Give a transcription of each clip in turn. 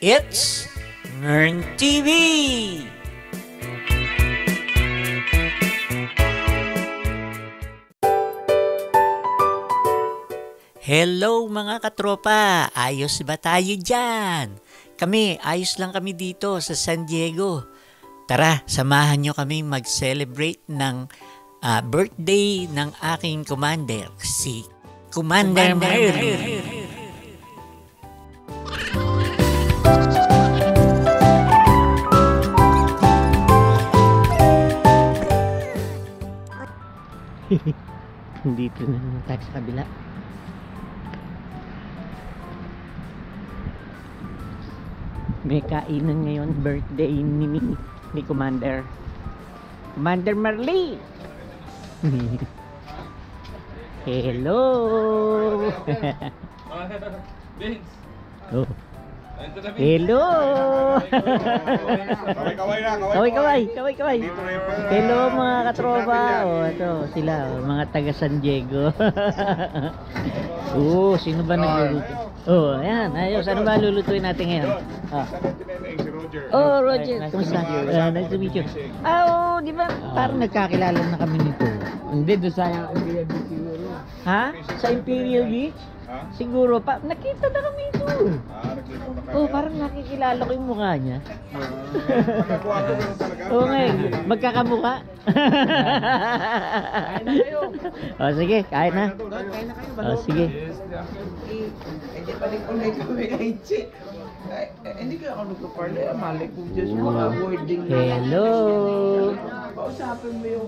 It's Nern TV! Hello mga katropa! Ayos ba tayo dyan? Kami, ayos lang kami dito sa San Diego. Tara, samahan nyo kami mag-celebrate ng ah, birthday ng aking commander, si Commander Merly. Dito na naman tayo sa kabila. May kainan ngayon, birthday ni, ni, ni Commander. Commander Marley! Hello! Oh. Hello! Kaway-kaway na, Kaway, kaway, kaway, kaway. Dito na yung pala. Hello mga katropa. Oh, ito sila, oh, mga taga San Diego. Oo, sino ba nagluluto? Oh, ayan, ayos. Ano ba lulutuin natin ngayon? Ah. Roger. Oh, Roger, kumusta? Ah, nice to meet you. Ah, oh, di ba? Parang nagkakilala na kami nito. Hindi, doon sa Imperial Beach siguro. Ha? Sa Imperial Beach? Ha? Siguro pa. Nakita na kami ito. Ah, nagkita na kayo. Oh, parang nakikilala ko yung mukha niya. Magkakuha ko lang talaga. Oo nga eh. Magkakamukha. Kain na kayo. oh, sige, kain na. Kain na kayo. Oh, sige. Hindi pa rin kulay kami eh, Hindi ka ako nagpaparlay. Ko Diyos mo mga boarding na. Hello.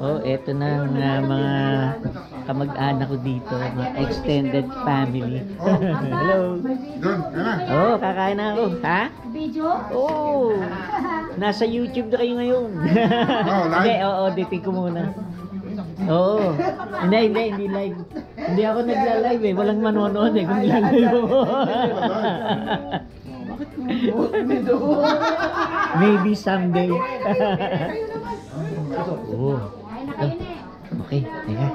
Oh, eto na ang ah, mga kamag-anak ko dito, mga extended family. Hello. Doon, na. Oh, kakain na ako. Ha? Video? Oh. Nasa YouTube na kayo ngayon. Oh, live? Hindi, oo, ditin ko muna. Oo. Hindi, hindi, hindi live. Hindi ako nagla-live eh. Walang manonood eh kung live mo. Maybe someday. Oh. Na na eh. Okay, teka.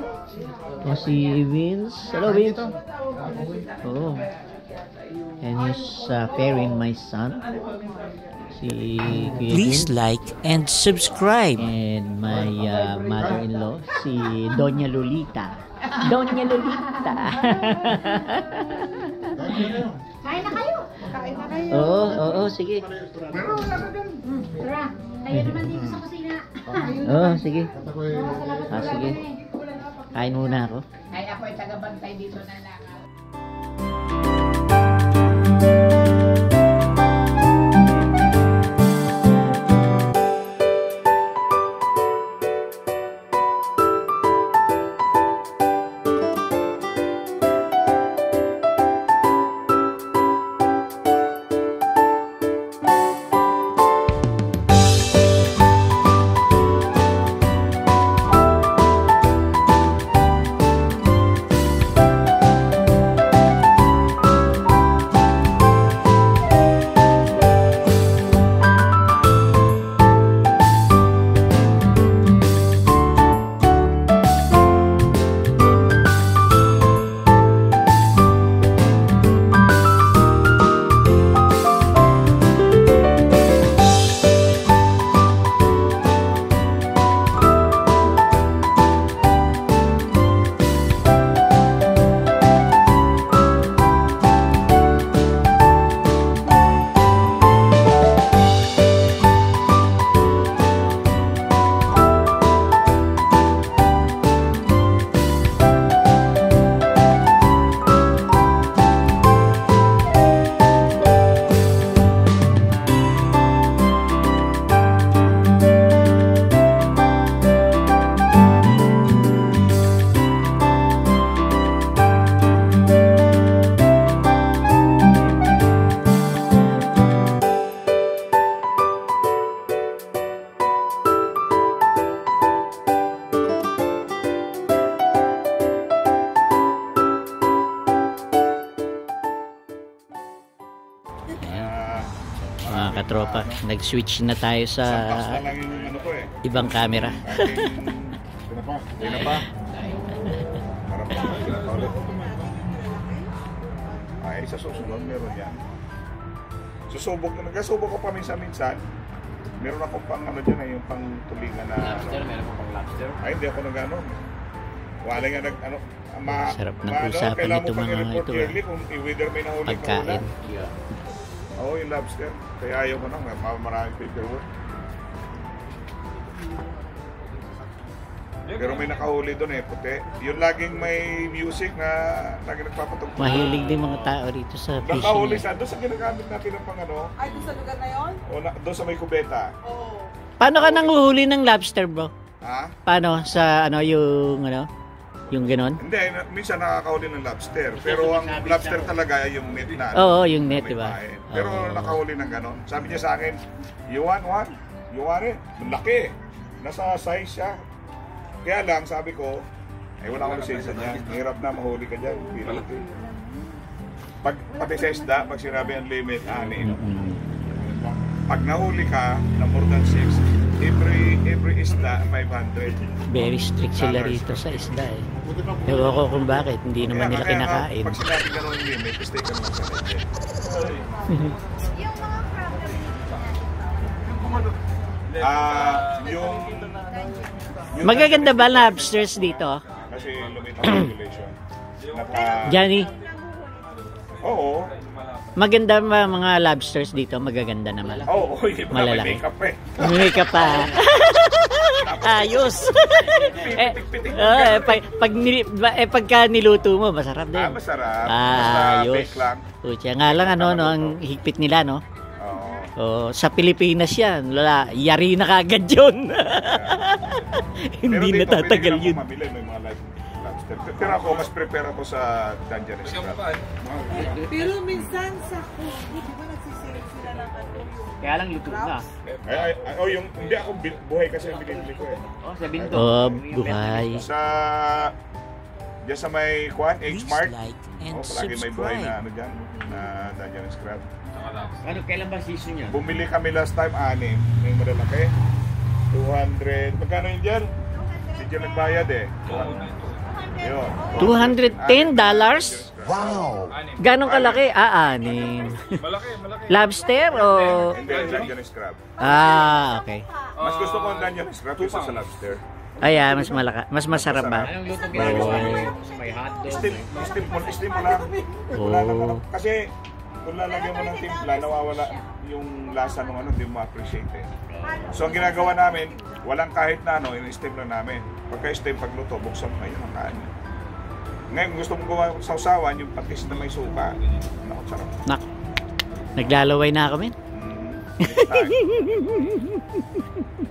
O si Vince. Hello, Vince. Oh. And he's uh, pairing my son. Si Kuya Please Vince. like and subscribe. And my uh, mother-in-law, si Doña Lolita. Doña Lolita. Kain na kayo. Kain na kayo. oo, oo, sige. Hmm, tara. Kayo naman dito sa kusina. Oo, sige. Ah, sige. Kain muna ako. Ay, ako ay tagabantay dito na nakaw. Mga katropa, nag-switch na tayo sa lang yung ano ko eh. ibang camera. Sino pa? Sino pa? Para pa, sino pa ulit? Ay, sa susunod meron yan. Susubok, nagkasubok ko pa minsan-minsan. Meron akong pang ano dyan eh, yung pang tulingan na... Lobster, meron pa pang lobster. Ay, hindi ako nag ano. Wala nga nag ano. Ma, Sarap ng ma- ano, usapan kailangan nito, mo pang mga i-report ito, ah. yearly kung i-whether may nahuli ka Pagkain. Oo, yung lobster. Kaya ayaw ko nang ma- maraming paperwork. Pero may nakahuli doon eh, puti. Yung laging may music na laging nagpapatugtog. Mahilig din mga tao rito sa Nakahuli fishing. sa doon sa ginagamit natin ng pang ano, Ay, doon sa lugar na yon? o na, doon sa may kubeta. Oo. Paano ka nang uhuli ng lobster, bro? Ha? Paano? Sa ano, yung ano? Yung ganon? Hindi, minsan nakakahuli ng lobster. Pero ang lobster talaga ay yung net na. Oo, yung net, di ba? Pero Oo. nakahuli ng ganon. Sabi niya sa akin, you want one? You want it? Malaki. Nasa size siya. Kaya lang, sabi ko, ay wala akong lisensya niya. Hirap na mahuli ka dyan. Eh. Pag pati sa isda, pag sinabi ang limit, anin. Pag nahuli ka na more than 6, every every isda 500. Very strict sila rito sa isda eh. Ewan ko kung bakit, hindi naman nila kinakain. Pag sinabi ka ng limit, stay ka naman sa legit. Yung mga problem dito Ah, yung, yung Magaganda ba lobsters dito? Kasi lumit ang regulation. Naka, Johnny, oo. Maganda ba mga lobsters dito? Magaganda naman. Oo, oh, hindi pa may makeup eh. May ka pa. Ayos. eh, oh, eh, pag, pag, eh, pagka niluto mo, masarap din. Ah, masarap. Ah, Basta ayos. bake lang. Pucha, nga lang ano, no, ang higpit nila, no? Oo. Oh, sa Pilipinas yan, lala, yari na kagad yun. Hindi Pero dito, natatagal pwede ka yun. mamili ng mga live. Pero ako, mas prepare ako sa Dungeon Restaurant. Pero minsan sa Kubo, di ba nagsisale sila ng ano yung Kaya lang luto na. Ay, ay, ay, oh, yung, hindi ako buhay kasi yung binibili ko eh. Oh, sa binto. Oh, Yung buhay. Sa, diyan sa may Kwan, Please H-Mart. like and Oh, palagi may buhay na ano dyan, na Dungeon and Scrap. Ano, kailan ba season niya? Bumili kami last time, anim. May malalaki. 200. Magkano yun dyan? Hindi dyan nagbayad eh. Yun. $210 dollars? Ganong kalaki? Ah, anin. Malaki, malaki. Lobster o... Hindi, Dungeon and Scrap. Ah, okay. Mas gusto ko ang Dungeon and Scrap kaysa sa lobster. Ay, ah, mas malaka, mas masarap ba? Anong luto ginagawa niyo? May hotdog. Still, still mo, still mo lang. Oh. Kasi, kung lalagyan mo ng timpla, nawawala yung lasa ng ano, hindi mo ma-appreciate eh. So, ang ginagawa namin, walang kahit na ano, in-steam lang namin. Pagka-steam, pagluto, buksan mo, yun ang kain. Ngayon, gusto mong gawa sa usawan, yung patis na may suka. Naku, sarap. Nak, naglalaway na kami. Mm, next time.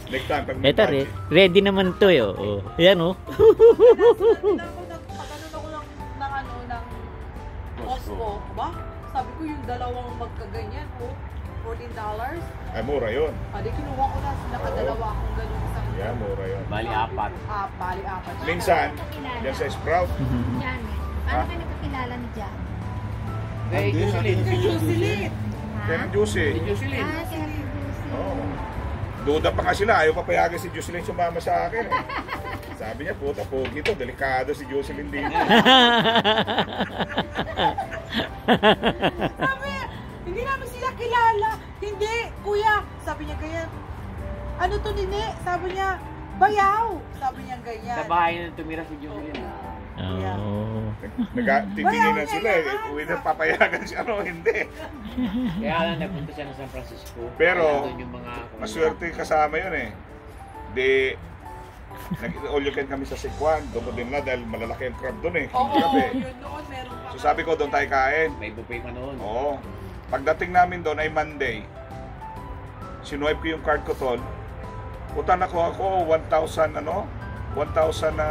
next time, Eto, re- ready naman to eh. Oh. Yan oh. Pag ano ako lang ng ano, ng Costco, ba? Sabi ko yung dalawang magkaganyan, oh, $14. Ay, mura yun. Adi, kinuha ko na, nakadalawa akong ganun isang Yeah, mura yun. Bali, apat. ah, bali apat. Minsan, yan sa Sprout, Jan. Paano kayo nakakilala ni Jan? Jocelyn. Si Jocelyn! yan ang juicy. Si Jocelyn. Ah, kaya si Lucy. Oo. Duda pa nga sila, ayaw papayagan si Jocelyn sumama sa akin. Sabi niya, puta, pogi to, delikado si Jocelyn dito. Sabi, hindi namin sila kilala. Hindi, kuya. Sabi niya ganyan. Ano to nini? Sabi niya, bayaw. Sabi niya ganyan. Sa bahay na tumira si Jocelyn. Oh. Nagtitingin na sila eh. Whether papayagan siya ano, hindi. Kaya lang nagpunta siya ng San Francisco. Pero, Kaya nandun yung mga... Maswerte kasama yun eh. Di, nag-all you can kami sa Sikwan. Doon ko din na dahil malalaki ang crab doon eh. Oo, Crab eh. yun noon meron pa. So sabi ko, doon tayo kain. May buffet pa noon. Oo. Pagdating namin doon ay Monday. Sinuwipe ko yung card ko tol. Puta na ko ako 1,000 ano? 1,000 na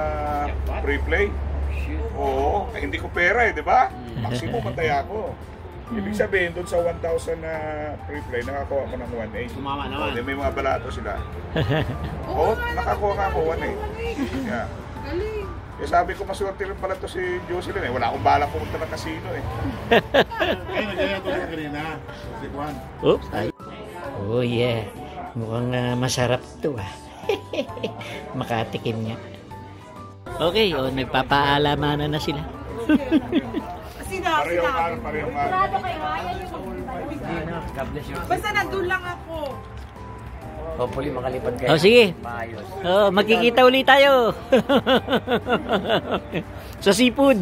free play. Shit. Oo, eh, hindi ko pera eh, di ba? Mm. Maximum matay ako. Ibig sabihin, doon sa 1,000 na free play, nakakuha ko ng 1,800. Sumama Oh, naman. di may mga balato sila. Oo, nga, nakakuha nga ako, one eh. Galing. Yeah. Galing. Eh sabi ko, maswerte rin pala to si Jocelyn eh. Wala akong balak pumunta ng casino eh. Ayun, nandiyan ako sa kanina. Si Juan. Oops. Ay. Oh yeah. Mukhang ah, masarap to ah. Makatikim niya. Okay, oh, nagpapaalaman na sila. Parehong araw, parehong araw. Sigurado kayo, ayaw yung God bless you. Basta nandun lang ako. Hopefully makalipad kayo. Oh, sige. Maayos. Oh, magkikita ulit tayo. Sa seafood.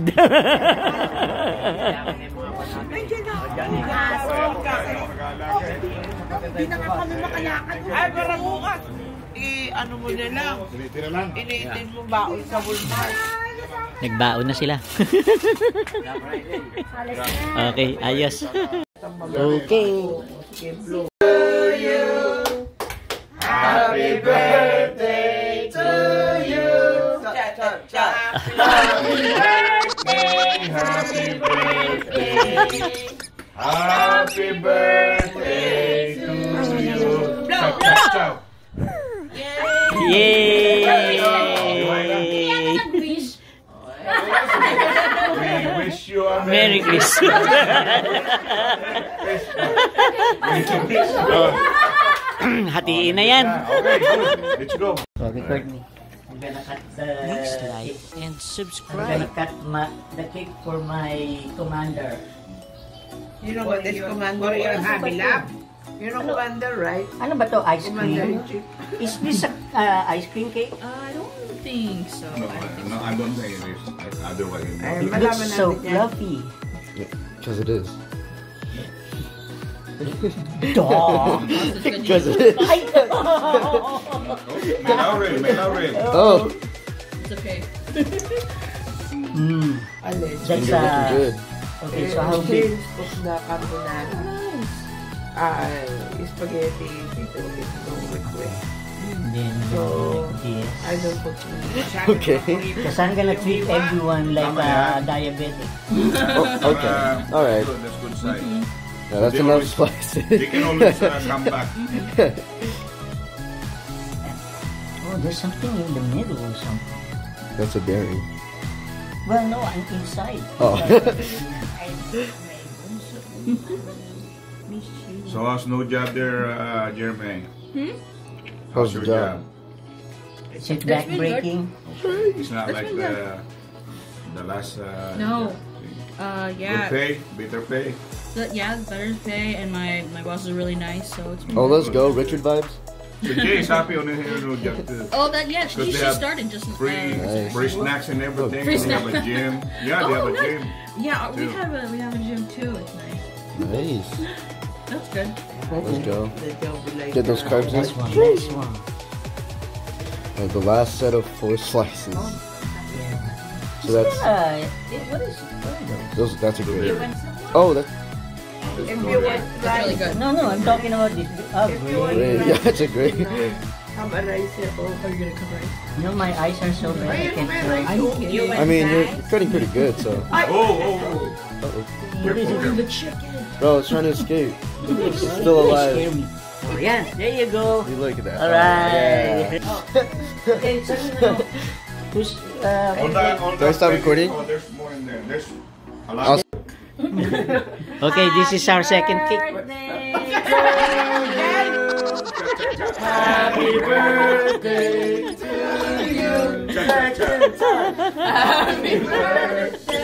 Hindi na nga kami makalakad. Ay, para bukas. Eh, ano mo na lang. Iniitin mo baon sa Walmart. Nagbaon na sila. Okay, ayos. Okay. Happy birthday to you. Cha, cha. Happy birthday. Happy birthday to you. Yay! Wish you a Merry Christmas. Hatiin na yan. Okay, good. Let's go. record me. I'm gonna cut the... Please like and subscribe. I'm gonna cut ma the cake for my commander. You know what this commander is? Happy lab. You know commander, right? Ano ba to? Ice cream? Is this a uh, ice cream cake? Don't think so. No, no, I don't think it is. Otherwise, Ay, It malaman looks so natin yan. fluffy. Because it is. Dog! Because it is. May laurel, may laurel. Oh, It's okay. Mm, Alin? that's you're looking uh, good. okay, so how big? James cook the carbonara. Ay, spaghetti dito with no liquid. Then, So, yes. I don't put Okay. Because I'm gonna treat everyone like a diabetic. Oh, okay. Uh, All right. Good, that's good side. Yeah, that's They enough always- spices. They can always uh, come back. Oh, there's something in the middle or something. That's a berry. Well, no, I'm inside. Oh. So how's no job there, uh, Jermaine? How's the your job? Sit back been breaking. It's not like the the last. Uh, No. Uh, Good yeah. pay, better pay. The, yeah, better pay, and my my boss is really nice, so it's. been Oh, good. let's go. Richard vibes. So happy on the no. Oh, that yeah. She, she started just. Free, uh, Nice. free snacks and everything. Free they have a gym. Yeah, they have Oh, a nice. gym. yeah, we have a we have a gym too. It's nice. Nice. That's good. Let's go. The job will like Get those that. carbs in. Next one, next one. Uh, the last set of four slices. Yeah. So that's Uh, what is what those? those. That's a great. Oh, that's If you want It's really good. No, no, I'm talking about this. Oh, great. great. Yeah, that's a great. have a rice. Oh, Are you gonna cook rice? You know, my eyes are so bad. I can't try. you I mean, you're cutting pretty good. So, Oh, oh, oh. Careful, careful. The chicken. Bro, it's trying to escape. It's still alive. Oh, yeah, there you go. You look at that. Alright. Yeah. Okay, so who's, uh, Hold on, Do I stop recording? Oh, there's more in there. There's a I'll lot. okay, this is our second cake. Happy birthday to you. Happy birthday.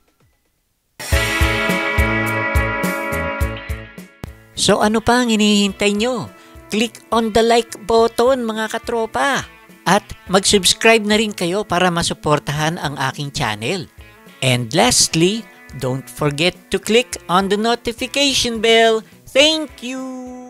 So ano pa ang hinihintay nyo? Click on the like button mga katropa. At mag-subscribe na rin kayo para masuportahan ang aking channel. And lastly, don't forget to click on the notification bell. Thank you!